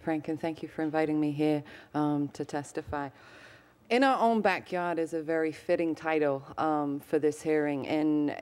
Frank, and thank you for inviting me here um, to testify. In Our Own Backyard is a very fitting title um, for this hearing, and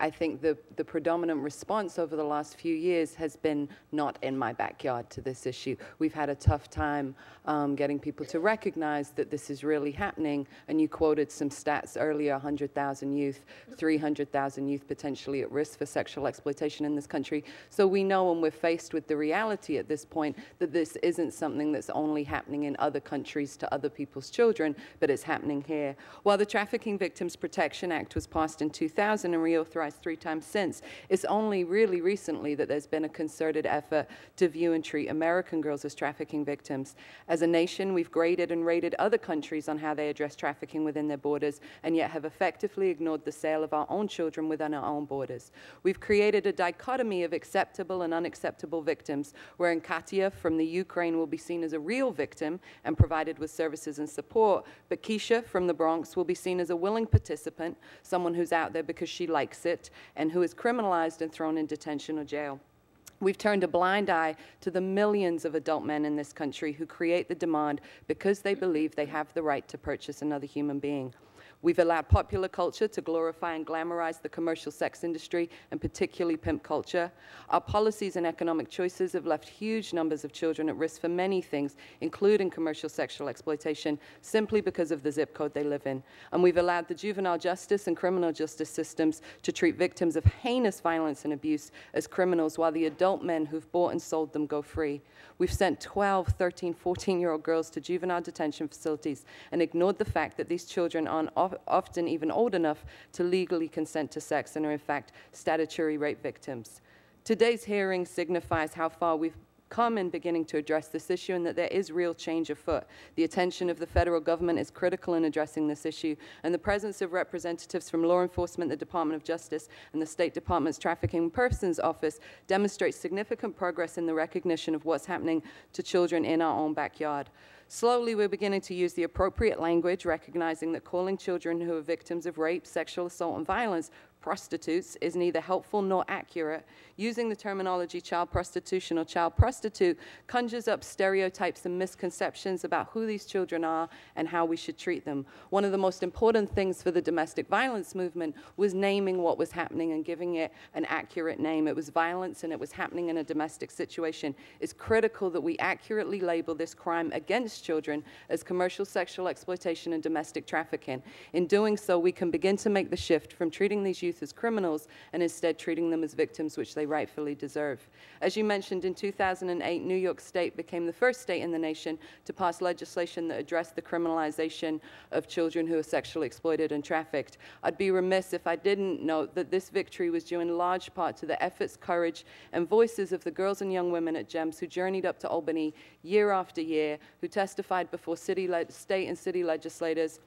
I think the, the predominant response over the last few years has been not in my backyard to this issue. We've had a tough time um, getting people to recognize that this is really happening. And you quoted some stats earlier 100,000 youth, 300,000 youth potentially at risk for sexual exploitation in this country. So we know when we're faced with the reality at this point that this isn't something that's only happening in other countries to other people's children, but it's happening here. While the Trafficking Victims Protection Act was passed in 2000 and reauthorized three times since. It's only really recently that there's been a concerted effort to view and treat American girls as trafficking victims. As a nation, we've graded and rated other countries on how they address trafficking within their borders, and yet have effectively ignored the sale of our own children within our own borders. We've created a dichotomy of acceptable and unacceptable victims, wherein Katia from the Ukraine will be seen as a real victim and provided with services and support, but Keisha from the Bronx will be seen as a willing participant, someone who's out there because she likes it, and who is criminalized and thrown in detention or jail. We've turned a blind eye to the millions of adult men in this country who create the demand because they believe they have the right to purchase another human being. We've allowed popular culture to glorify and glamorize the commercial sex industry, and particularly pimp culture. Our policies and economic choices have left huge numbers of children at risk for many things, including commercial sexual exploitation, simply because of the zip code they live in. And we've allowed the juvenile justice and criminal justice systems to treat victims of heinous violence and abuse as criminals, while the adult men who've bought and sold them go free. We've sent 12, 13, 14 year old girls to juvenile detention facilities and ignored the fact that these children aren't often even old enough to legally consent to sex and are in fact statutory rape victims. Today's hearing signifies how far we've come in beginning to address this issue and that there is real change afoot. The attention of the federal government is critical in addressing this issue, and the presence of representatives from law enforcement, the Department of Justice, and the State Department's Trafficking Persons Office demonstrates significant progress in the recognition of what's happening to children in our own backyard. Slowly, we're beginning to use the appropriate language, recognizing that calling children who are victims of rape, sexual assault, and violence prostitutes is neither helpful nor accurate. Using the terminology child prostitution or child prostitute conjures up stereotypes and misconceptions about who these children are and how we should treat them. One of the most important things for the domestic violence movement was naming what was happening and giving it an accurate name. It was violence and it was happening in a domestic situation. It's critical that we accurately label this crime against children as commercial sexual exploitation and domestic trafficking. In doing so, we can begin to make the shift from treating these youth youth as criminals and instead treating them as victims, which they rightfully deserve. As you mentioned, in 2008, New York State became the first state in the nation to pass legislation that addressed the criminalization of children who are sexually exploited and trafficked. I'd be remiss if I didn't note that this victory was due in large part to the efforts, courage, and voices of the girls and young women at GEMS who journeyed up to Albany year after year, who testified before city state and city legislators,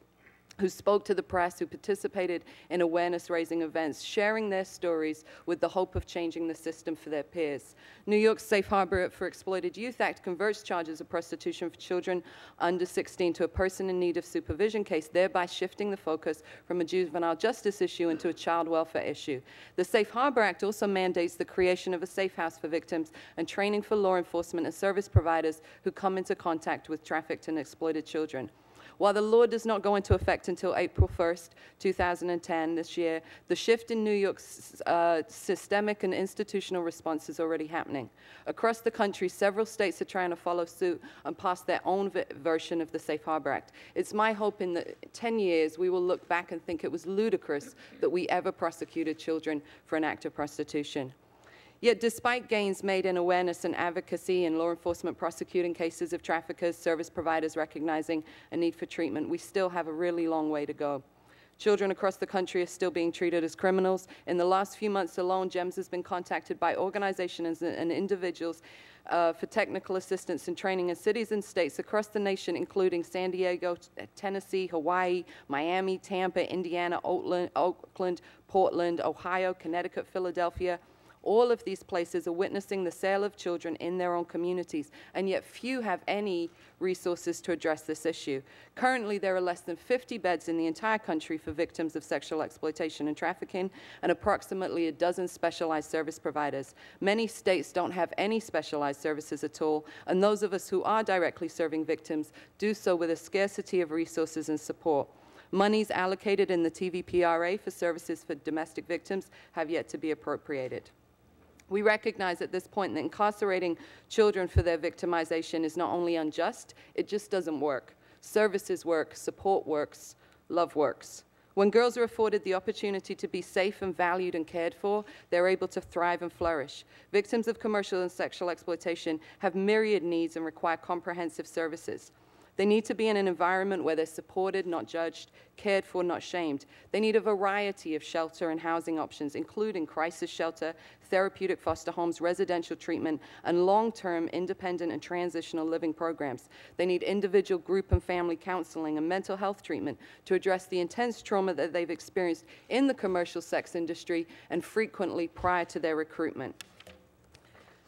who spoke to the press, who participated in awareness raising events, sharing their stories with the hope of changing the system for their peers. New York's Safe Harbor for Exploited Youth Act converts charges of prostitution for children under 16 to a person in need of supervision case, thereby shifting the focus from a juvenile justice issue into a child welfare issue. The Safe Harbor Act also mandates the creation of a safe house for victims and training for law enforcement and service providers who come into contact with trafficked and exploited children. While the law does not go into effect until April 1st, 2010, this year, the shift in New York's uh, systemic and institutional response is already happening. Across the country, several states are trying to follow suit and pass their own version of the Safe Harbor Act. It's my hope in the 10 years we will look back and think it was ludicrous that we ever prosecuted children for an act of prostitution. Yet despite gains made in awareness and advocacy in law enforcement prosecuting cases of traffickers, service providers recognizing a need for treatment, we still have a really long way to go. Children across the country are still being treated as criminals. In the last few months alone, GEMS has been contacted by organizations and individuals uh, for technical assistance and training in cities and states across the nation, including San Diego, Tennessee, Hawaii, Miami, Tampa, Indiana, Oakland, Portland, Ohio, Connecticut, Philadelphia, All of these places are witnessing the sale of children in their own communities, and yet few have any resources to address this issue. Currently, there are less than 50 beds in the entire country for victims of sexual exploitation and trafficking, and approximately a dozen specialized service providers. Many states don't have any specialized services at all, and those of us who are directly serving victims do so with a scarcity of resources and support. Monies allocated in the TVPRA for services for domestic victims have yet to be appropriated. We recognize at this point that incarcerating children for their victimization is not only unjust, it just doesn't work. Services work, support works, love works. When girls are afforded the opportunity to be safe and valued and cared for, they're able to thrive and flourish. Victims of commercial and sexual exploitation have myriad needs and require comprehensive services. They need to be in an environment where they're supported, not judged, cared for, not shamed. They need a variety of shelter and housing options, including crisis shelter, therapeutic foster homes, residential treatment, and long term independent and transitional living programs. They need individual, group, and family counseling and mental health treatment to address the intense trauma that they've experienced in the commercial sex industry and frequently prior to their recruitment.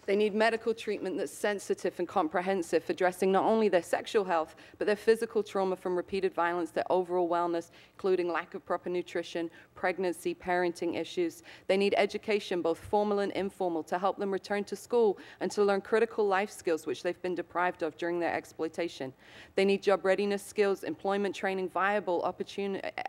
They need medical treatment that's sensitive and comprehensive, addressing not only their sexual health, but their physical trauma from repeated violence, their overall wellness, including lack of proper nutrition, pregnancy, parenting issues. They need education, both formal and informal, to help them return to school and to learn critical life skills which they've been deprived of during their exploitation. They need job readiness skills, employment training, viable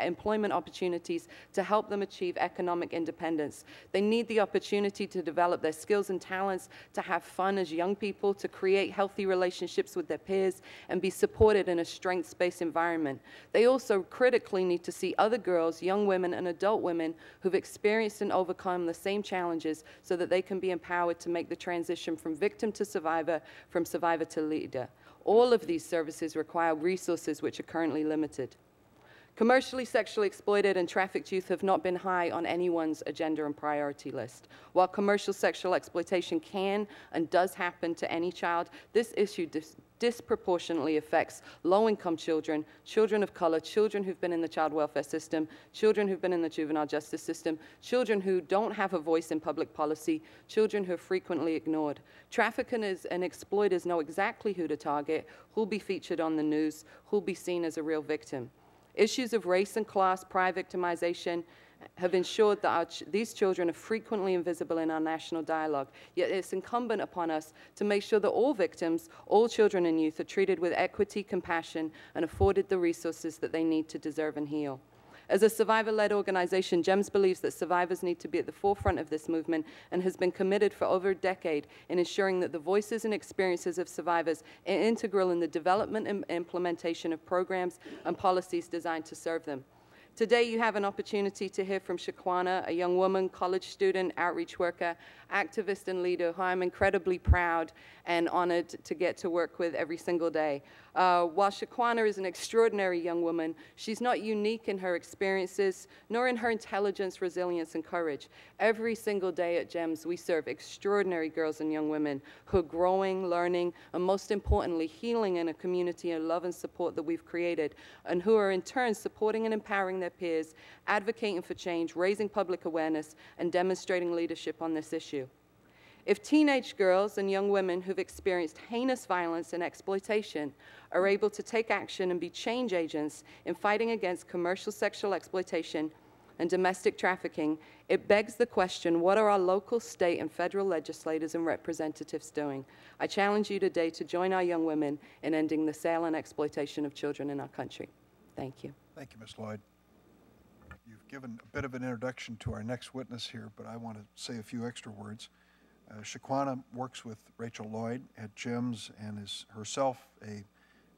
employment opportunities to help them achieve economic independence. They need the opportunity to develop their skills and talents to have fun as young people, to create healthy relationships with their peers, and be supported in a strengths based environment. They also critically need to see other girls, young women, and adult women who've experienced and overcome the same challenges so that they can be empowered to make the transition from victim to survivor, from survivor to leader. All of these services require resources which are currently limited. Commercially sexually exploited and trafficked youth have not been high on anyone's agenda and priority list. While commercial sexual exploitation can and does happen to any child, this issue disproportionately affects low-income children, children of color, children who've been in the child welfare system, children who've been in the juvenile justice system, children who don't have a voice in public policy, children who are frequently ignored. Traffickers and exploiters know exactly who to target, who'll be featured on the news, who'll be seen as a real victim. Issues of race and class, prior victimization, have ensured that ch these children are frequently invisible in our national dialogue. Yet it's incumbent upon us to make sure that all victims, all children and youth are treated with equity, compassion, and afforded the resources that they need to deserve and heal. As a survivor-led organization, GEMS believes that survivors need to be at the forefront of this movement and has been committed for over a decade in ensuring that the voices and experiences of survivors are integral in the development and implementation of programs and policies designed to serve them. Today, you have an opportunity to hear from Shaquanna, a young woman, college student, outreach worker, activist, and leader who I'm incredibly proud and honored to get to work with every single day. Uh, while Shaquanna is an extraordinary young woman, she's not unique in her experiences, nor in her intelligence, resilience, and courage. Every single day at GEMS, we serve extraordinary girls and young women who are growing, learning, and most importantly, healing in a community of love and support that we've created, and who are in turn supporting and empowering their peers, advocating for change, raising public awareness, and demonstrating leadership on this issue. If teenage girls and young women who've experienced heinous violence and exploitation are able to take action and be change agents in fighting against commercial sexual exploitation and domestic trafficking, it begs the question what are our local, state, and federal legislators and representatives doing? I challenge you today to join our young women in ending the sale and exploitation of children in our country. Thank you. Thank you, Ms. Lloyd. You've given a bit of an introduction to our next witness here, but I want to say a few extra words. Uh, Shaquanna works with Rachel Lloyd at GEMS and is herself a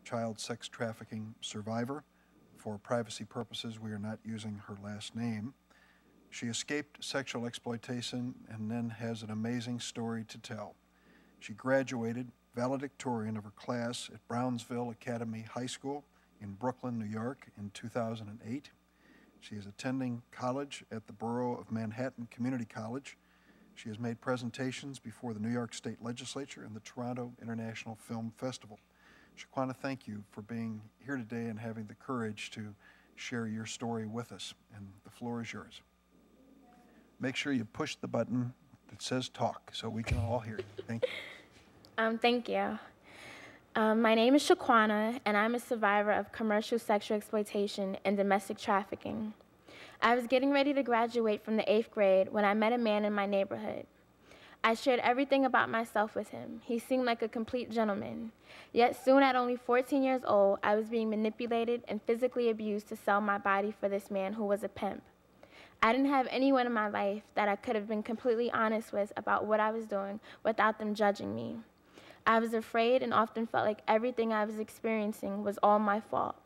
child sex trafficking survivor. For privacy purposes, we are not using her last name. She escaped sexual exploitation and then has an amazing story to tell. She graduated valedictorian of her class at Brownsville Academy High School in Brooklyn, New York in 2008. She is attending college at the Borough of Manhattan Community College. She has made presentations before the New York State Legislature and the Toronto International Film Festival. Shaquanna, thank you for being here today and having the courage to share your story with us. And the floor is yours. Make sure you push the button that says talk, so we can all hear you. Thank you. Um, thank you. Um, my name is Shaquanna, and I'm a survivor of commercial sexual exploitation and domestic trafficking. I was getting ready to graduate from the eighth grade when I met a man in my neighborhood. I shared everything about myself with him. He seemed like a complete gentleman. Yet soon, at only 14 years old, I was being manipulated and physically abused to sell my body for this man who was a pimp. I didn't have anyone in my life that I could have been completely honest with about what I was doing without them judging me. I was afraid and often felt like everything I was experiencing was all my fault.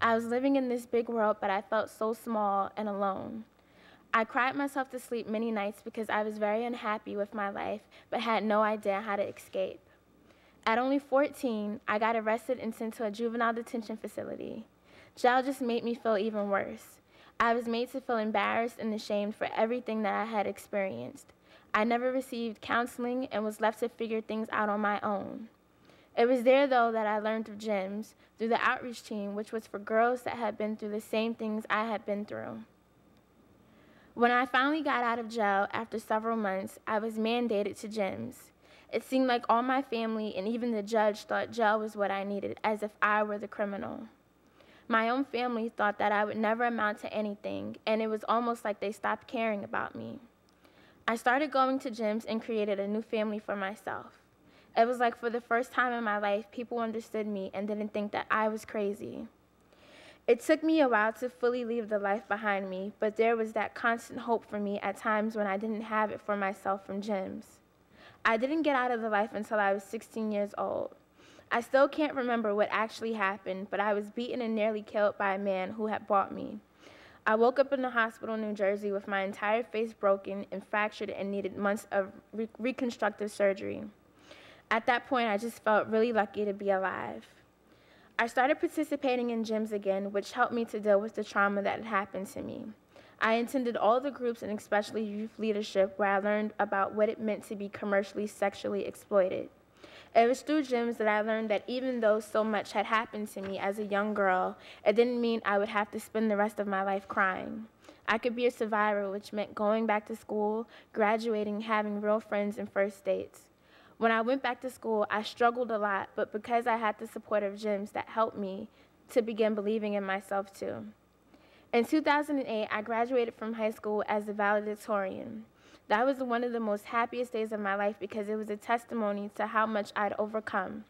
I was living in this big world, but I felt so small and alone. I cried myself to sleep many nights because I was very unhappy with my life, but had no idea how to escape. At only 14, I got arrested and sent to a juvenile detention facility. Jail just made me feel even worse. I was made to feel embarrassed and ashamed for everything that I had experienced. I never received counseling and was left to figure things out on my own. It was there, though, that I learned of GEMS through the outreach team, which was for girls that had been through the same things I had been through. When I finally got out of jail after several months, I was mandated to GEMS. It seemed like all my family and even the judge thought jail was what I needed, as if I were the criminal. My own family thought that I would never amount to anything, and it was almost like they stopped caring about me. I started going to GEMS and created a new family for myself. It was like for the first time in my life, people understood me and didn't think that I was crazy. It took me a while to fully leave the life behind me, but there was that constant hope for me at times when I didn't have it for myself from GEMS. I didn't get out of the life until I was 16 years old. I still can't remember what actually happened, but I was beaten and nearly killed by a man who had bought me. I woke up in the hospital in New Jersey with my entire face broken and fractured and needed months of re- reconstructive surgery. At that point, I just felt really lucky to be alive. I started participating in GEMS again, which helped me to deal with the trauma that had happened to me. I attended all the groups and especially youth leadership where I learned about what it meant to be commercially sexually exploited. It was through GEMS that I learned that even though so much had happened to me as a young girl, it didn't mean I would have to spend the rest of my life crying. I could be a survivor, which meant going back to school, graduating, having real friends, and first dates. When I went back to school, I struggled a lot, but because I had the support of GEMS, that helped me to begin believing in myself too. In 2008, I graduated from high school as a valedictorian. That was one of the most happiest days of my life because it was a testimony to how much I'd overcome.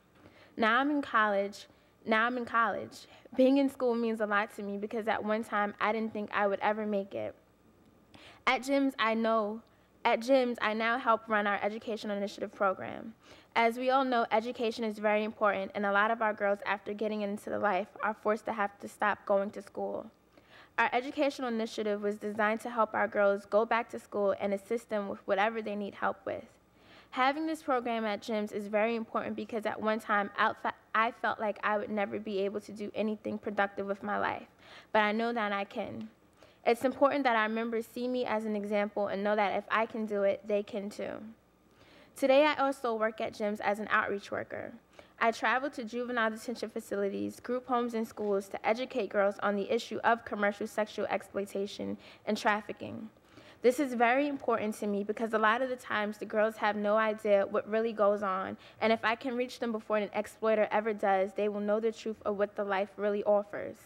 Now I'm in college. Now I'm in college. Being in school means a lot to me because at one time I didn't think I would ever make it. At GEMS, I know at GEMS, I now help run our Educational Initiative program. As we all know, education is very important, and a lot of our girls, after getting into the life, are forced to have to stop going to school. Our educational initiative was designed to help our girls go back to school and assist them with whatever they need help with. Having this program at GEMS is very important because at one time I felt like I would never be able to do anything productive with my life, but I know that I can. It's important that our members see me as an example and know that if I can do it, they can too. Today, I also work at GEMS as an outreach worker. I travel to juvenile detention facilities, group homes, and schools to educate girls on the issue of commercial sexual exploitation and trafficking. This is very important to me because a lot of the times the girls have no idea what really goes on, and if I can reach them before an exploiter ever does, they will know the truth of what the life really offers.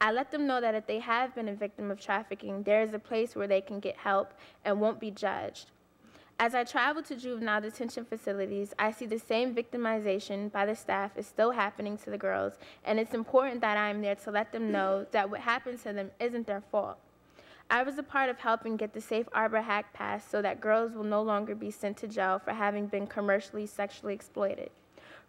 I let them know that if they have been a victim of trafficking, there is a place where they can get help and won't be judged. As I travel to juvenile detention facilities, I see the same victimization by the staff is still happening to the girls, and it's important that I am there to let them know that what happened to them isn't their fault. I was a part of helping get the Safe Harbor Act passed so that girls will no longer be sent to jail for having been commercially sexually exploited.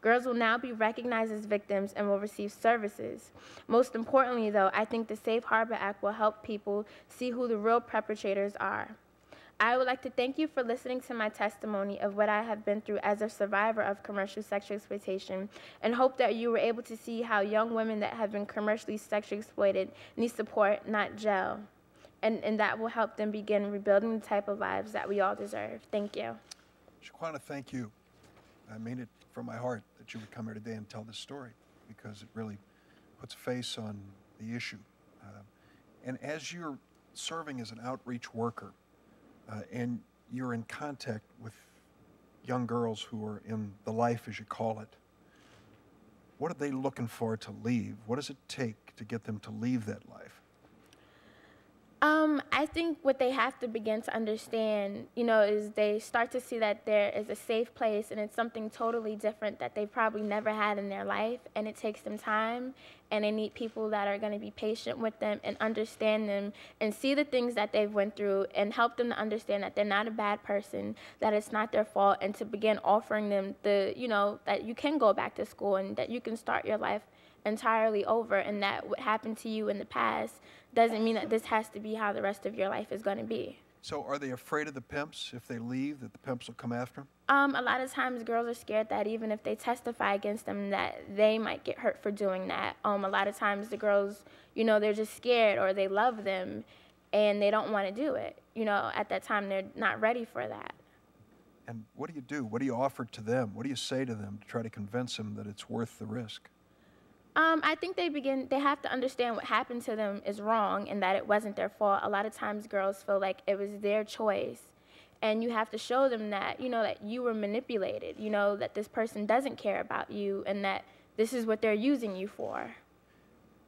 Girls will now be recognized as victims and will receive services. Most importantly, though, I think the Safe Harbor Act will help people see who the real perpetrators are. I would like to thank you for listening to my testimony of what I have been through as a survivor of commercial sexual exploitation and hope that you were able to see how young women that have been commercially sexually exploited need support, not jail. And, and that will help them begin rebuilding the type of lives that we all deserve. Thank you. Shaquanna, thank you. I mean it from my heart you would come here today and tell this story because it really puts a face on the issue. Uh, and as you're serving as an outreach worker, uh, and you're in contact with young girls who are in the life, as you call it, what are they looking for to leave? What does it take to get them to leave that life? Um, I think what they have to begin to understand, you know, is they start to see that there is a safe place and it's something totally different that they've probably never had in their life. And it takes them time and they need people that are going to be patient with them and understand them and see the things that they've went through and help them to understand that they're not a bad person, that it's not their fault and to begin offering them the, you know, that you can go back to school and that you can start your life entirely over and that what happened to you in the past doesn't mean that this has to be how the rest of your life is going to be. So, are they afraid of the pimps if they leave, that the pimps will come after them? Um, a lot of times, girls are scared that even if they testify against them, that they might get hurt for doing that. Um, a lot of times, the girls, you know, they're just scared or they love them, and they don't want to do it. You know, at that time, they're not ready for that. And what do you do? What do you offer to them? What do you say to them to try to convince them that it's worth the risk? Um, I think they begin. They have to understand what happened to them is wrong and that it wasn't their fault. A lot of times, girls feel like it was their choice, and you have to show them that you know that you were manipulated. You know that this person doesn't care about you, and that this is what they're using you for.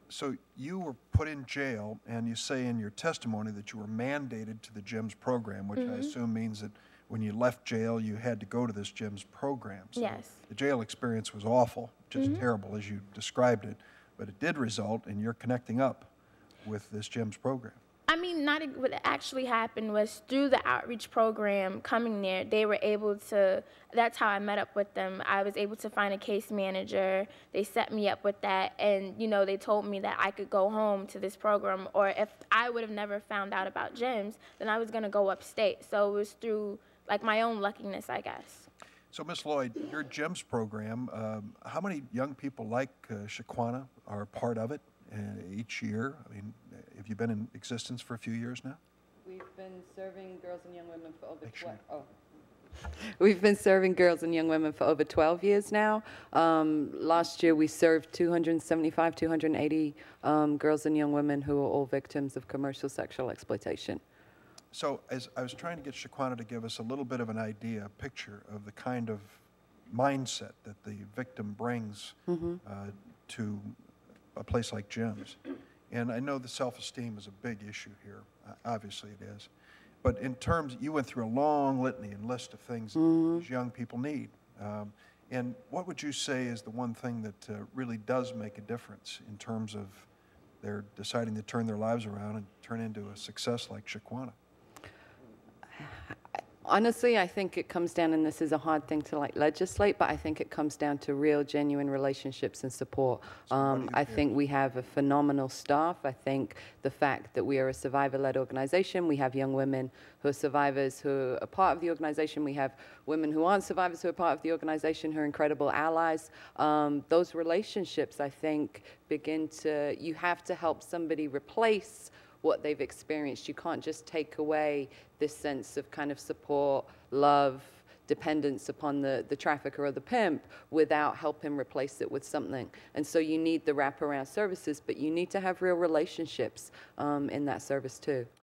So you were put in jail, and you say in your testimony that you were mandated to the GEMS program, which Mm-hmm. I assume means that when you left jail, you had to go to this GEMS program. So Yes. The jail experience was awful, just mm-hmm. terrible as you described it, but it did result in your connecting up with this GEMS program. I mean, not what actually happened was through the outreach program coming there, they were able to. That's how I met up with them. I was able to find a case manager. They set me up with that, and you know, they told me that I could go home to this program, or if I would have never found out about GEMS, then I was gonna go upstate. So it was through like my own luckiness, I guess. So, Miss Lloyd, your GEMS program, um, how many young people like uh, Shaquanna are part of it uh, each year? I mean, uh, have you been in existence for a few years now? We've been serving girls and young women for over Make sure 12. Oh. We've been serving girls and young women for over 12 years now. Um, last year, we served 275, 280 um, girls and young women who were all victims of commercial sexual exploitation. So, as I was trying to get Shaquanna to give us a little bit of an idea, a picture of the kind of mindset that the victim brings uh, to a place like GEMS. And I know the self-esteem is a big issue here. Uh, obviously, it is. But in terms, you went through a long litany and list of things that these young people need. Um, and what would you say is the one thing that uh, really does make a difference in terms of their deciding to turn their lives around and turn into a success like Shaquanna? Honestly, I think it comes down, and this is a hard thing to like legislate, but I think it comes down to real, genuine relationships and support. Um, I think we have a phenomenal staff. I think the fact that we are a survivor-led organization, we have young women who are survivors who are part of the organization. We have women who aren't survivors who are part of the organization who are incredible allies. Um, those relationships, I think, begin to. You have to help somebody replace what they've experienced. You can't just take away this sense of kind of support, love, dependence upon the, the trafficker or the pimp without helping replace it with something. And so you need the wraparound services, but you need to have real relationships um, in that service too.